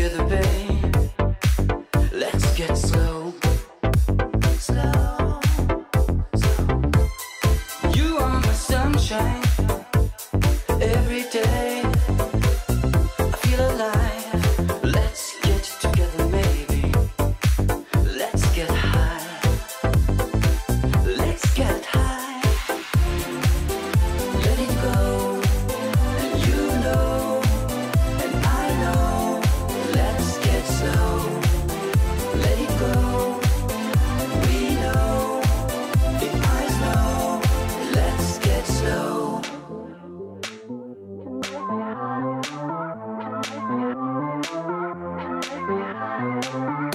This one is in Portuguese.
you're the best. Música